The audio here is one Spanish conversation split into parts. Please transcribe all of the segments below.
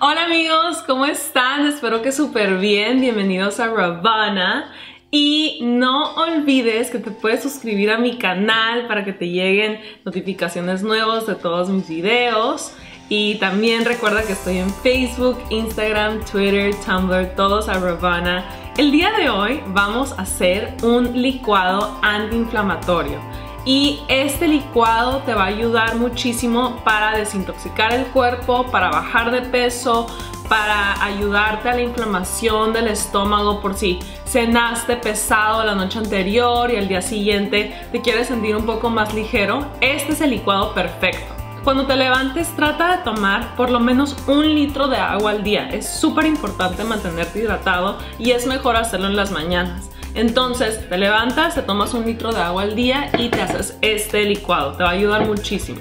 Hola amigos, ¿cómo están? Espero que súper bien. Bienvenidos a Ravana. Y no olvides que te puedes suscribir a mi canal para que te lleguen notificaciones nuevas de todos mis videos. Y también recuerda que estoy en Facebook, Instagram, Twitter, Tumblr, todos a Ravana. El día de hoy vamos a hacer un licuado antiinflamatorio. Y este licuado te va a ayudar muchísimo para desintoxicar el cuerpo, para bajar de peso, para ayudarte a la inflamación del estómago por si cenaste pesado la noche anterior y el día siguiente te quieres sentir un poco más ligero. Este es el licuado perfecto. Cuando te levantes trata de tomar por lo menos un litro de agua al día. Es súper importante mantenerte hidratado y es mejor hacerlo en las mañanas. Entonces te levantas, te tomas un litro de agua al día y te haces este licuado. Te va a ayudar muchísimo.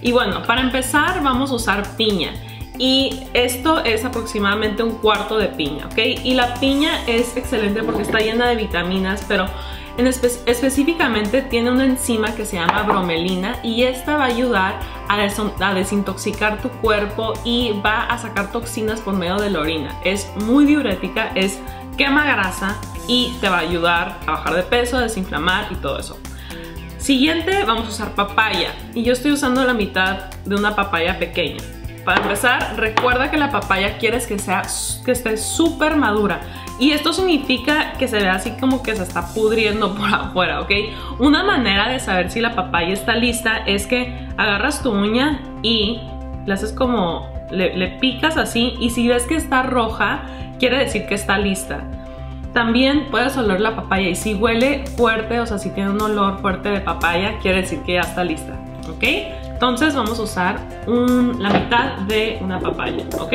Y bueno, para empezar vamos a usar piña. Y esto es aproximadamente un cuarto de piña, ¿ok? Y la piña es excelente porque está llena de vitaminas, pero en específicamente tiene una enzima que se llama bromelina y esta va a ayudar a, desintoxicar tu cuerpo y va a sacar toxinas por medio de la orina. Es muy diurética, es quema grasa y te va a ayudar a bajar de peso, a desinflamar y todo eso. Siguiente vamos a usar papaya y yo estoy usando la mitad de una papaya pequeña. Para empezar, recuerda que la papaya quieres que, sea, que esté súper madura. Y esto significa que se ve así como que se está pudriendo por afuera, ¿ok? Una manera de saber si la papaya está lista es que agarras tu uña y le haces como, le, le picas así y si ves que está roja, quiere decir que está lista. También puedes oler la papaya y si huele fuerte, o sea, si tiene un olor fuerte de papaya, quiere decir que ya está lista, ¿ok? Entonces vamos a usar la mitad de una papaya, ¿ok?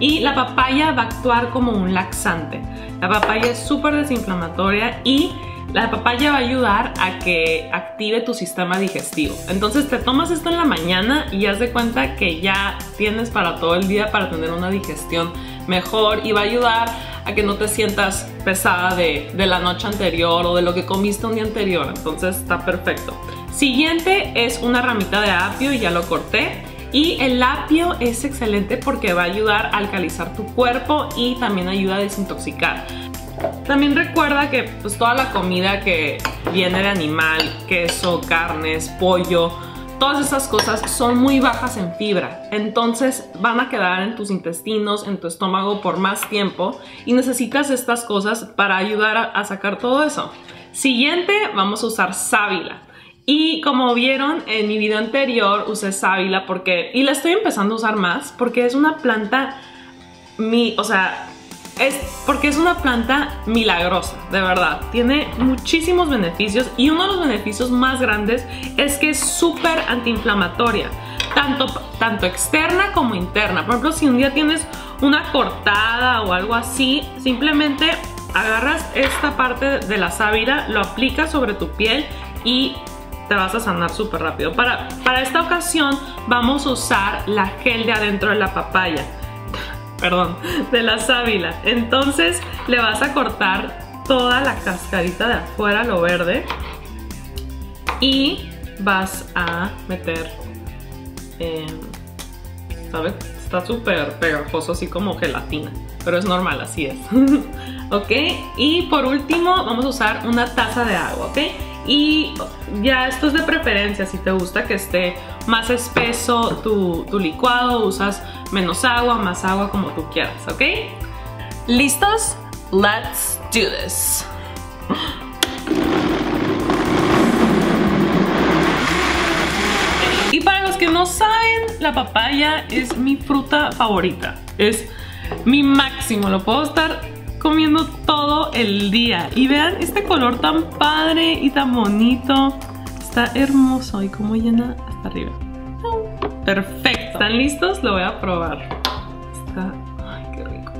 Y la papaya va a actuar como un laxante. La papaya es súper desinflamatoria y la papaya va a ayudar a que active tu sistema digestivo. Entonces te tomas esto en la mañana y haz de cuenta que ya tienes para todo el día para tener una digestión mejor y va a ayudar a que no te sientas pesada de, de la noche anterior o de lo que comiste un día anterior. Entonces está perfecto. Siguiente es una ramita de apio y ya lo corté. Y el apio es excelente porque va a ayudar a alcalizar tu cuerpo y también ayuda a desintoxicar. También recuerda que pues, toda la comida que viene de animal, queso, carnes, pollo, todas esas cosas son muy bajas en fibra. Entonces van a quedar en tus intestinos, en tu estómago por más tiempo y necesitas estas cosas para ayudar a, a sacar todo eso. Siguiente, vamos a usar sábila. Y como vieron en mi video anterior usé sábila porque, y la estoy empezando a usar más porque es una planta, mi, o sea, es porque es una planta milagrosa, de verdad. Tiene muchísimos beneficios y uno de los beneficios más grandes es que es súper antiinflamatoria. Tanto, tanto externa como interna. Por ejemplo, si un día tienes una cortada o algo así, simplemente agarras esta parte de la sábila, lo aplicas sobre tu piel y te vas a sanar súper rápido. Para, para esta ocasión vamos a usar la gel de adentro de la papaya. Perdón, de la sábila. Entonces le vas a cortar toda la cascarita de afuera, lo verde. Y vas a meter... ¿Sabes? Está súper pegajoso, así como gelatina. Pero es normal, así es. ¿Ok? Y por último vamos a usar una taza de agua, ¿ok? Y ya esto es de preferencia, si te gusta que esté más espeso tu, licuado, usas menos agua, más agua, como tú quieras, ¿ok? ¿Listos? Let's do this. Y para los que no saben, la papaya es mi fruta favorita. Es mi máximo, lo puedo estar comiendo todo el día. Y vean este color tan padre y tan bonito. Está hermoso y como llena hasta arriba. Perfecto. ¿Están listos? Lo voy a probar. Está... Ay, qué rico.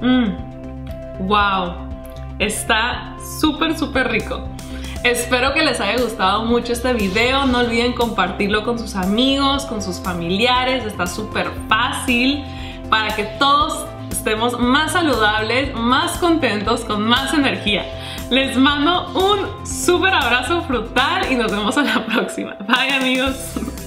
Mmm. Wow. Está súper, súper rico. Espero que les haya gustado mucho este video. No olviden compartirlo con sus amigos, con sus familiares. Está súper fácil para que todos estemos más saludables, más contentos, con más energía. Les mando un súper abrazo frutal y nos vemos en la próxima. Bye amigos.